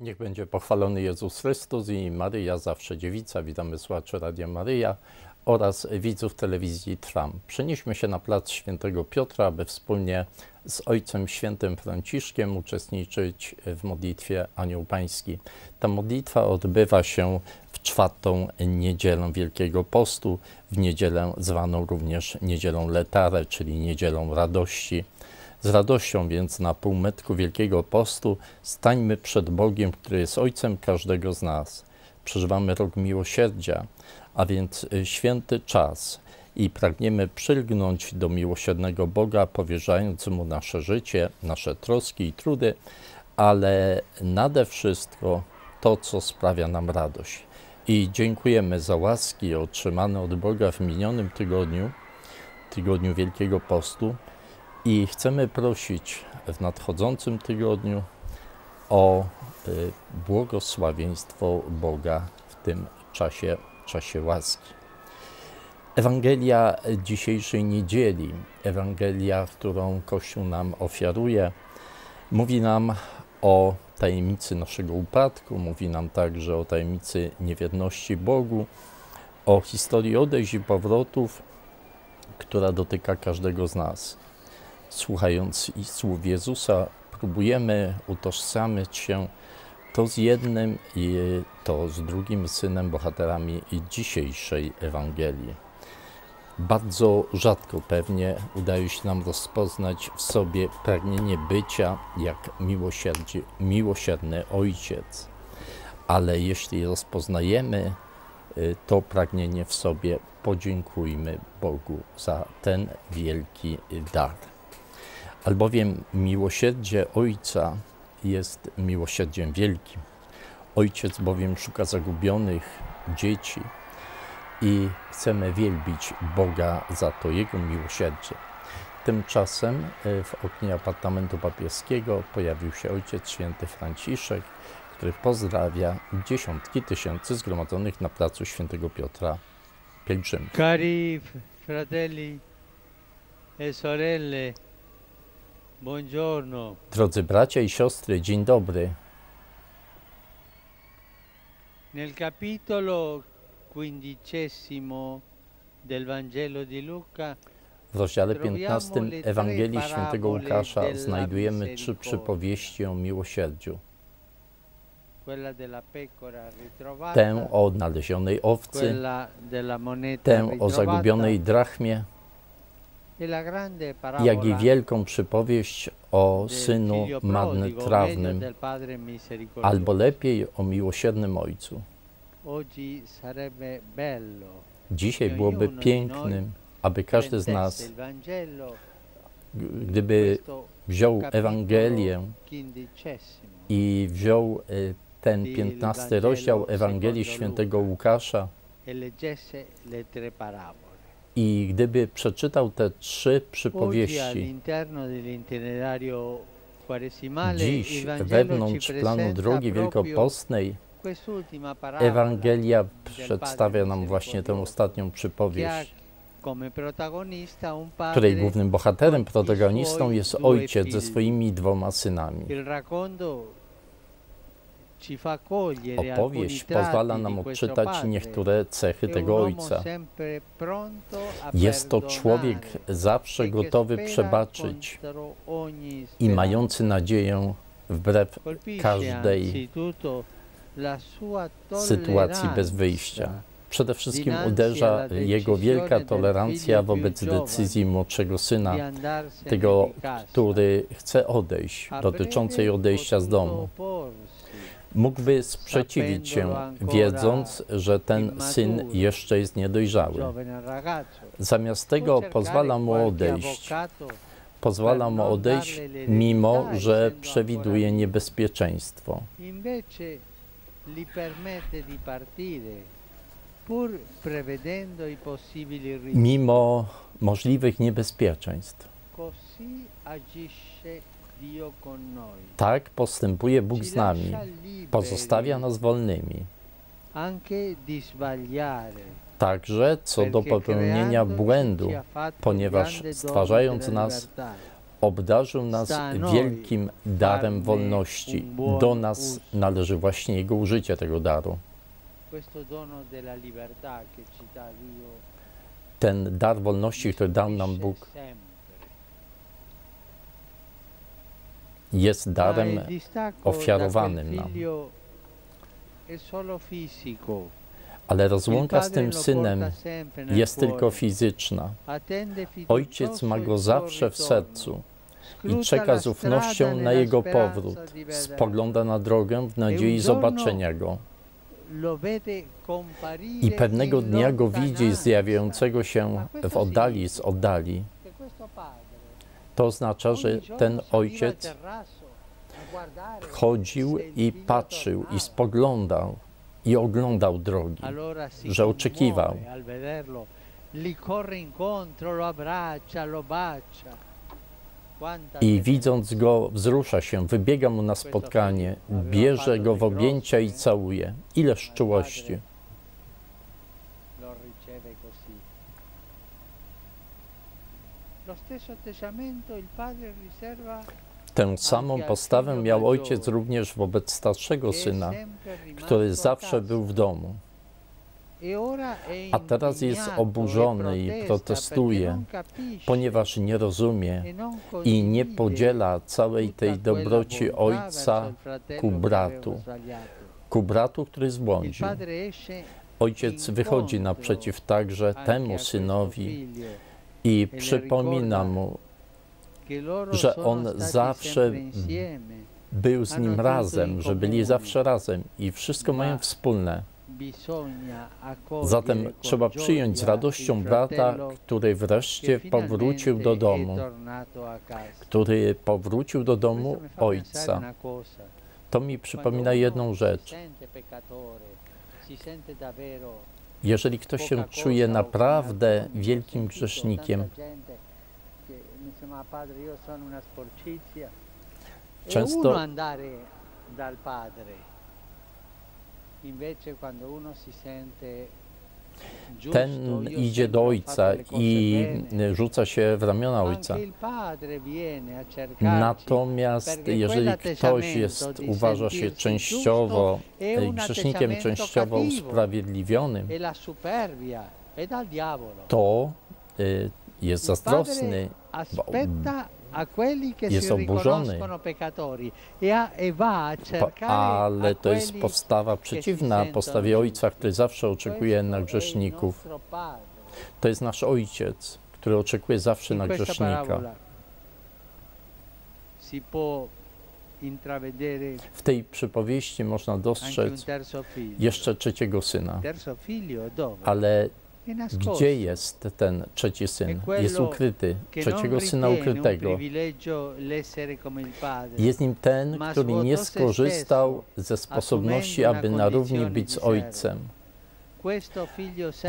Niech będzie pochwalony Jezus Chrystus i Maryja, zawsze dziewica. Witamy słuchaczy Radia Maryja oraz widzów telewizji Trump. Przenieśmy się na plac Świętego Piotra, aby wspólnie z Ojcem Świętym Franciszkiem uczestniczyć w modlitwie Anioł Pański. Ta modlitwa odbywa się w czwartą niedzielę Wielkiego Postu, w niedzielę zwaną również Niedzielą Letare, czyli Niedzielą Radości. Z radością więc na półmetku Wielkiego Postu stańmy przed Bogiem, który jest Ojcem każdego z nas. Przeżywamy rok miłosierdzia, a więc y, święty czas i pragniemy przylgnąć do miłosiernego Boga, powierzając Mu nasze życie, nasze troski i trudy, ale nade wszystko to, co sprawia nam radość. I dziękujemy za łaski otrzymane od Boga w minionym tygodniu, tygodniu Wielkiego Postu, i chcemy prosić w nadchodzącym tygodniu o y, błogosławieństwo Boga w tym czasie, czasie łaski. Ewangelia dzisiejszej niedzieli, Ewangelia, którą Kościół nam ofiaruje, mówi nam o tajemnicy naszego upadku, mówi nam także o tajemnicy niewierności Bogu, o historii odejść i powrotów, która dotyka każdego z nas słuchając słów Jezusa, próbujemy utożsamiać się to z jednym i to z drugim synem, bohaterami dzisiejszej Ewangelii. Bardzo rzadko pewnie udaje się nam rozpoznać w sobie pragnienie bycia jak miłosierny ojciec. Ale jeśli rozpoznajemy y, to pragnienie w sobie, podziękujmy Bogu za ten wielki dar. Albowiem miłosierdzie Ojca jest miłosierdziem wielkim. Ojciec bowiem szuka zagubionych dzieci i chcemy wielbić Boga za to Jego miłosierdzie. Tymczasem e, w oknie apartamentu papieskiego pojawił się Ojciec Święty Franciszek, który pozdrawia dziesiątki tysięcy zgromadzonych na placu Świętego Piotra pielgrzymów. Cari fratelli e sorelle, Buongiorno. Drodzy bracia i siostry, dzień dobry. Nel capitolo quindicesimo del Vangelo di Luca w rozdziale 15 Ewangelii Świętego Łukasza znajdujemy trzy przypowieści o miłosierdziu. Tę o odnalezionej owcy, tę o zagubionej drachmie jak i wielką przypowieść o synu marnotrawnym, albo lepiej o miłosiernym ojcu. Dzisiaj byłoby pięknym, aby każdy z nas, gdyby wziął Ewangelię i wziął e, ten piętnasty rozdział Ewangelii Świętego Łukasza i gdyby przeczytał te trzy przypowieści dziś wewnątrz planu drogi wielkopostnej, Ewangelia przedstawia nam właśnie tę ostatnią przypowieść, której głównym bohaterem, protagonistą jest ojciec ze swoimi dwoma synami. Opowieść pozwala nam odczytać niektóre cechy tego ojca. Jest to człowiek zawsze gotowy przebaczyć i mający nadzieję wbrew każdej sytuacji bez wyjścia. Przede wszystkim uderza jego wielka tolerancja wobec decyzji młodszego syna, tego, który chce odejść, dotyczącej odejścia z domu mógłby sprzeciwić się, wiedząc, że ten syn jeszcze jest niedojrzały. Zamiast tego pozwala mu odejść. Pozwala mu odejść, mimo że przewiduje niebezpieczeństwo. Mimo możliwych niebezpieczeństw. Tak postępuje Bóg z nami, pozostawia nas wolnymi. Także co do popełnienia błędu, ponieważ stwarzając nas, obdarzył nas wielkim darem wolności. Do nas należy właśnie Jego użycie tego daru. Ten dar wolności, który dał nam Bóg, jest darem ofiarowanym nam. Ale rozłąka z tym synem jest tylko fizyczna. Ojciec ma go zawsze w sercu i czeka z ufnością na jego powrót. Spogląda na drogę w nadziei zobaczenia go. I pewnego dnia go widzi zjawiającego się w oddali z oddali. To oznacza, że ten ojciec chodził i patrzył i spoglądał i oglądał drogi, że oczekiwał. I widząc go, wzrusza się, wybiega mu na spotkanie, bierze go w objęcia i całuje. Ileż czułości. Tę samą postawę miał ojciec również wobec starszego syna, który zawsze był w domu. A teraz jest oburzony i protestuje, ponieważ nie rozumie i nie podziela całej tej dobroci ojca ku bratu, ku bratu, który zbłądził. Ojciec wychodzi naprzeciw także temu synowi i przypomina mu, że on zawsze był z nim razem, że byli zawsze razem i wszystko mają wspólne. Zatem trzeba przyjąć z radością brata, który wreszcie powrócił do domu, który powrócił do domu ojca. To mi przypomina jedną rzecz. Jeżeli ktoś się czuje naprawdę wielkim grzesznikiem, często ten idzie do ojca i rzuca się w ramiona ojca. Natomiast jeżeli ktoś jest, uważa się częściowo grzesznikiem, częściowo usprawiedliwionym, to y, jest zazdrosny, bo jest oburzony, ale to jest postawa przeciwna postawie ojca, który zawsze oczekuje na grzeszników. To jest nasz ojciec, który oczekuje zawsze na grzesznika. W tej przypowieści można dostrzec jeszcze trzeciego syna. Ale gdzie jest ten trzeci syn? Jest ukryty, trzeciego syna ukrytego. Jest nim ten, który nie skorzystał ze sposobności, aby na równi być z ojcem.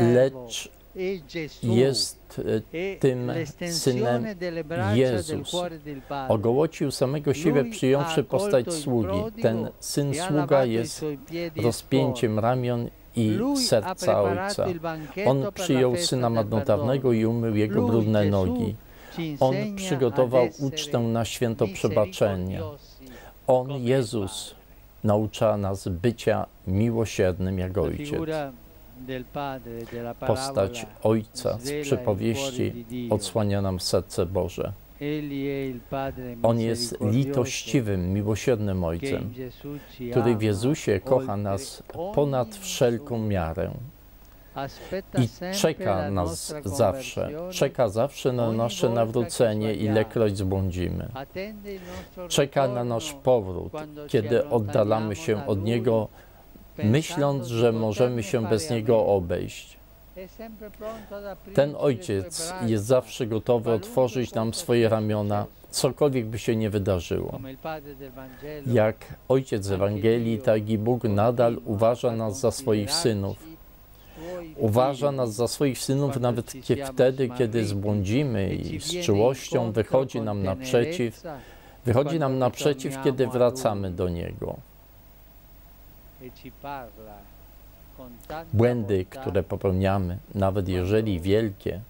Lecz jest e, tym synem Jezus. Ogołocił samego siebie, przyjąwszy postać sługi. Ten syn sługa jest rozpięciem ramion i serca Ojca. On przyjął Syna marnotrawnego i umył Jego brudne nogi. On przygotował ucztę na święto przebaczenia. On, Jezus, naucza nas bycia miłosiernym jak Ojciec. Postać Ojca z przypowieści odsłania nam serce Boże. On jest litościwym, miłosiernym Ojcem, który w Jezusie kocha nas ponad wszelką miarę. I czeka nas zawsze, czeka zawsze na nasze nawrócenie, ilekroć zbłądzimy. Czeka na nasz powrót, kiedy oddalamy się od Niego, myśląc, że możemy się bez Niego obejść. Ten ojciec jest zawsze gotowy otworzyć nam swoje ramiona, cokolwiek by się nie wydarzyło. Jak ojciec Ewangelii, tak i Bóg nadal uważa nas za swoich synów. Uważa nas za swoich synów nawet wtedy, kiedy zbłądzimy i z czułością wychodzi nam naprzeciw, wychodzi nam naprzeciw, kiedy wracamy do Niego. Błędy, które popełniamy, nawet jeżeli wielkie.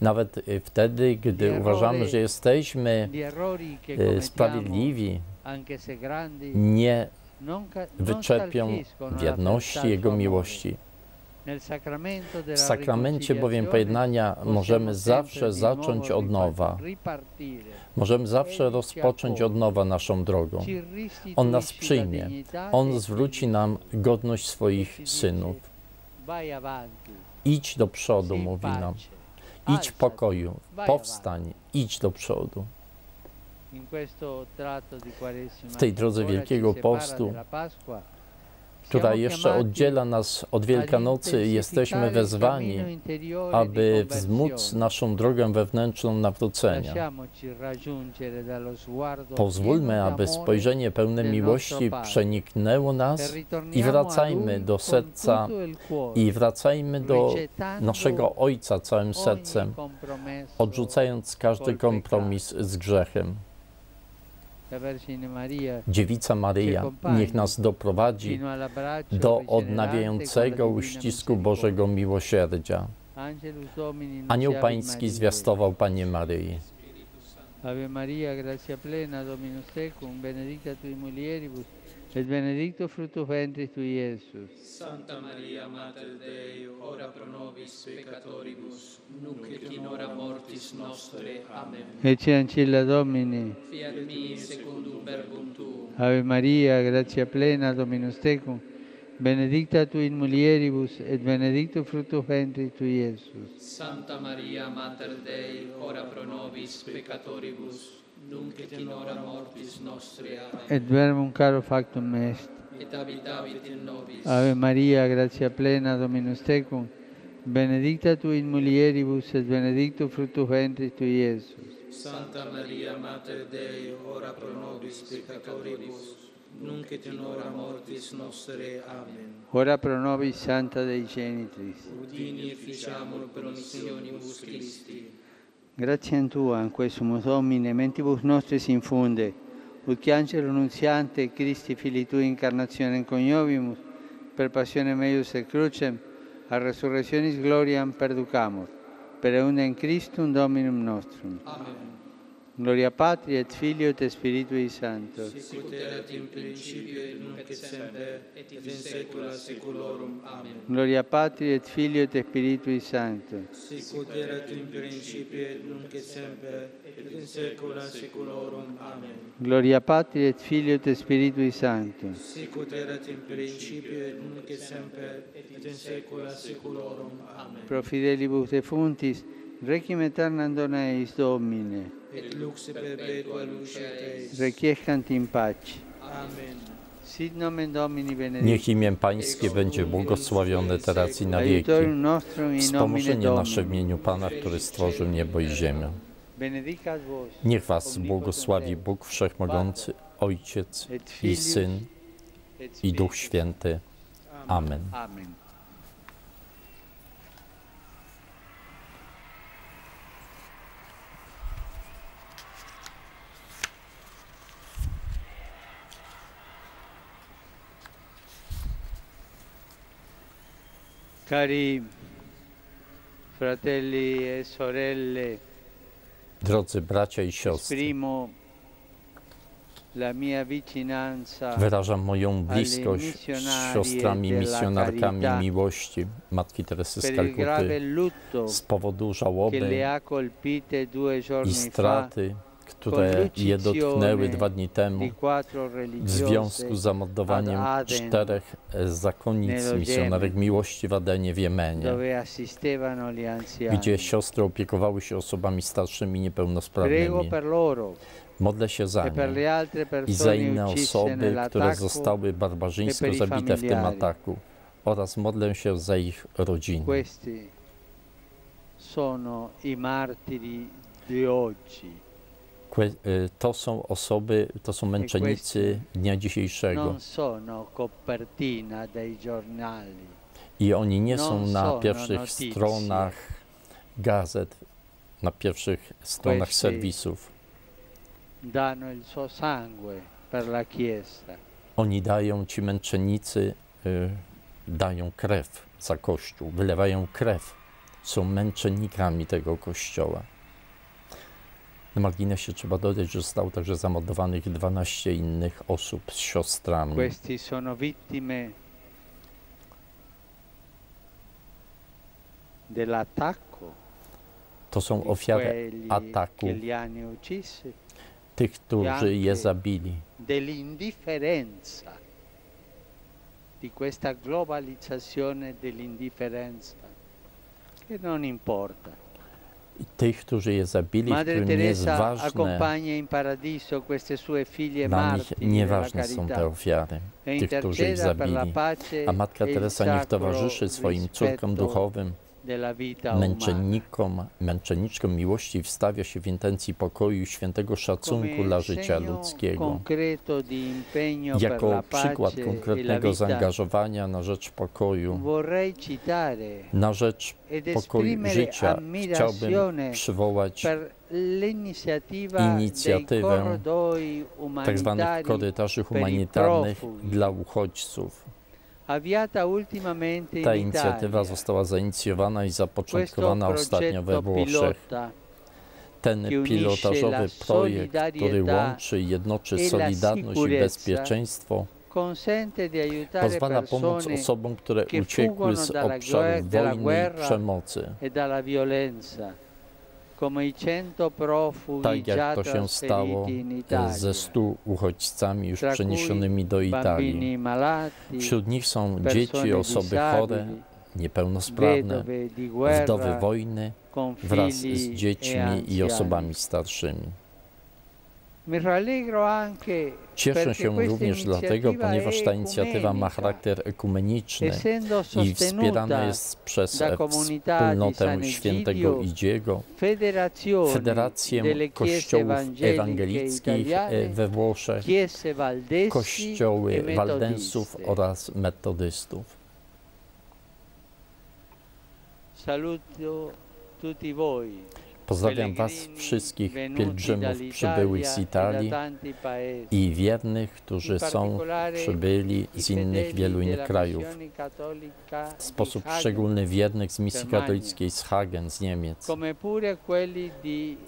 Nawet y, wtedy, gdy uważamy, że jesteśmy y, sprawiedliwi, nie wyczerpią wierności Jego miłości. W sakramencie bowiem pojednania możemy zawsze zacząć od nowa. Możemy zawsze rozpocząć od nowa naszą drogą. On nas przyjmie. On zwróci nam godność swoich synów. Idź do przodu, mówi nam. Idź w pokoju, powstań, idź do przodu. W tej drodze Wielkiego Postu, która jeszcze oddziela nas od Wielkanocy, jesteśmy wezwani, aby wzmóc naszą drogę wewnętrzną nawrócenia. Pozwólmy, aby spojrzenie pełne miłości przeniknęło nas i wracajmy do serca i wracajmy do naszego Ojca całym sercem, odrzucając każdy kompromis z grzechem. Dziewica Maryja niech nas doprowadzi do odnawiającego uścisku. Bożego miłosierdzia. Anioł Pański zwiastował Panie Maryi. Ave Maria, gratia plena, Dominus tecum, benedicta tui mulieribus, et benedictus fructus ventris tui, Iesus. Santa Maria, Mater Dei, ora pro nobis peccatoribus, nunc et in hora mortis nostre. Amen. Ecce ancilla Domini. Fiat mi secundum verbum tuum. Ave Maria, gratia plena, Dominus tecum, benedicta tui in mulieribus, et benedictus fructus ventris tui, Iesus. Santa Maria, Mater Dei, ora pro nobis peccatoribus, nunc et in hora mortis nostre. Amen. Et verbum caro factum est. Et habitavit in nobis. Ave Maria, gratia plena, Dominus tecum, benedicta tui in mulieribus, et benedictus fructus ventris tui, Iesus. Santa Maria, Mater Dei, ora pro nobis peccatoribus, nunc et in hora mortis nostre. Amen. Ora pro nobis Santa Dei Genitris. Udini e ficiamur promissionibus Christi. Grazie Tua, in questo Domine, mentibus nostris infunde, ut angelo nunziante Christi Fili Tui incarnazione coniovimus, per passione meius et crucem, a resurrectionis gloriam perducamur, per eundem Christum Dominum nostrum. Amen. Gloria Patri et Filio et Spiritui Sancto. Sicut erat in principio et nunc et semper et in saecula saeculorum. Amen. Gloria Patri et Filio et Spiritui Sancto. Sicut erat in principio et nunc et semper et in saecula saeculorum. Amen. Gloria Patri et Filio et Spiritui Sancto. Sicut erat in principio et nunc et semper et in saecula saeculorum. Amen. Pro fidelibus defuntis, requiem aeternam dona eis Domine. Et lux perpetua luce Eis. Requiescant in pace. Amen. Sit nomen Domini Niech benedictum. imię Pańskie będzie błogosławione teraz i na wieki. Wspomożenie nasze w imieniu Pana, który stworzył niebo i ziemię. Niech Was błogosławi Bóg Wszechmogący, Ojciec i Syn i Duch. Święty. Amen. Amen. Cari fratelli e sorelle, Drodzy bracia i siostry, esprimo la mia vicinanza wyrażam moją bliskość z siostrami misjonarkami miłości Matki Teresy z Kalkuty z powodu żałoby i straty, które je dotknęły dwa dni temu w związku z zamordowaniem czterech e, zakonnic misjonarek miłości w Adenie w Jemenie, gdzie siostry opiekowały się osobami starszymi i niepełnosprawnymi. Modlę się za e nie i za inne osoby, które zostały barbarzyńsko e zabite w tym ataku oraz modlę się za ich rodziny. Sono i martiri di oggi. Y, To są osoby, to są męczennicy dnia dzisiejszego. i oni nie są na pierwszych stronach gazet, na pierwszych stronach serwisów. Oni dają, ci męczennicy y, dają krew za Kościół, wylewają krew. Są męczennikami tego kościoła. Na marginesie trzeba dodać, że zostało także zamordowanych 12 innych osób z siostrami. Questi sono vittime dell'attacco To są ofiary ataku tych, którzy je anche- zabili. dell'indifferenza, di questa globalizzazione dell'indifferenza, che non importa. Tych, którzy je zabili, Madre którym nie jest ważne, dla nich nieważne są te ofiary, e tych, którzy ich zabili. A Matka e Teresa niech towarzyszy swoim córkom duchowym. Męczennikom, męczenniczkom miłości wstawia się w intencji pokoju i świętego szacunku dla życia ludzkiego. Jako przykład konkretnego zaangażowania na rzecz pokoju, na rzecz pokoju życia, chciałbym przywołać inicjatywę corridoi tak korytarzy humanitarnych dla uchodźców. Ta inicjatywa została zainicjowana i zapoczątkowana ostatnio we Włoszech. Ten pilotażowy projekt, który łączy i jednoczy e solidarność i bezpieczeństwo, pozwala pomóc osobom, które uciekły z obszarów wojny i przemocy. Tak jak to się stało ze stu uchodźcami już przeniesionymi do Italii. Wśród nich są dzieci, osoby chore, niepełnosprawne, wdowy wojny wraz z dziećmi i osobami starszymi. Cieszę się również dlatego, ponieważ ta inicjatywa ma charakter ekumeniczny i wspierana jest przez e, wspólnotę świętego Idziego, federację kościołów ewangelickich e, we Włoszech, kościoły e waldensów oraz metodystów. Saluto tutti voi. Pozdrawiam Was wszystkich pielgrzymów przybyłych z Italii i wiernych, którzy są przybyli z innych wielu innych krajów. W sposób szczególny wiernych z misji katolickiej z Hagen, z Niemiec.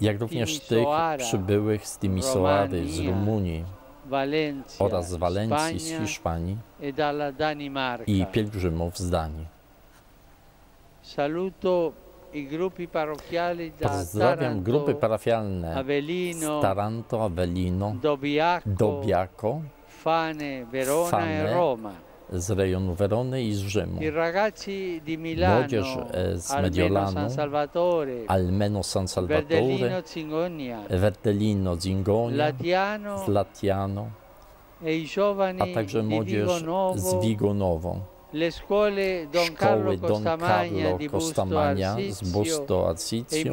jak również tych przybyłych z Timisoary, z Rumunii oraz z Walencji, z Hiszpanii e i pielgrzymów z Danii. Saluto Pozdrawiam grupy parafialne. Z Taranto, Avellino, Dobiaco, Fane, Verona e Roma. z rejonu Werony i z Rzymu, Młodzież, e, z Mediolanu, San Salvatore, Almeno San Salvatore, Verdellino Zingonia, Latiano z Latiano, e a także młodzież Vigo z Novo, Szkoły Don Carlo Costamagna z Busto e Arsizio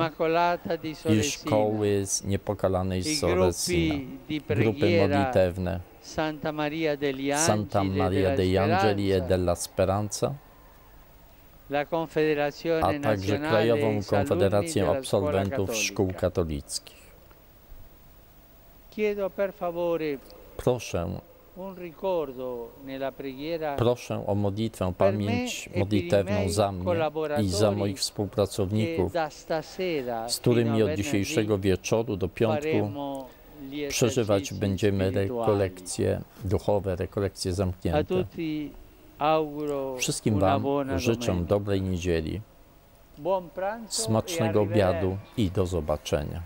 di i szkoły z Niepokalanej Soresina. Grupy modlitewne Santa Maria degli Angeli, dei Angeli e della Speranza, a także Krajową Konfederację Absolwentów Szkół. Katolickich. Proszę, proszę o modlitwę, pamięć e modlitewną za mnie i za moich współpracowników, z którymi od dzisiejszego wieczoru do piątku przeżywać będziemy rekolekcje duchowe, rekolekcje zamknięte. Wszystkim Wam życzę dobrej niedzieli, pranzo smacznego e obiadu i do zobaczenia.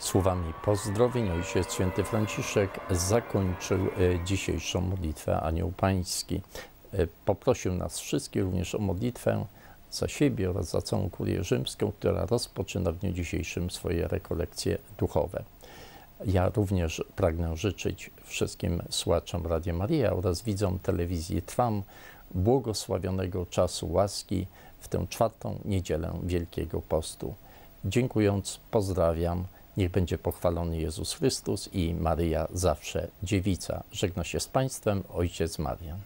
Słowami pozdrowień Ojciec Święty Franciszek zakończył e, dzisiejszą modlitwę Anioł Pański. E, Poprosił nas wszystkich również o modlitwę za siebie oraz za całą kurię rzymską, która rozpoczyna w dniu dzisiejszym swoje rekolekcje duchowe. Ja również pragnę życzyć wszystkim słuchaczom Radia Maria oraz widzom telewizji Trwam błogosławionego czasu łaski w tę czwartą niedzielę Wielkiego Postu. Dziękując, pozdrawiam. Niech będzie pochwalony Jezus Chrystus i Maryja zawsze dziewica. Żegna się z Państwem Ojciec Marian.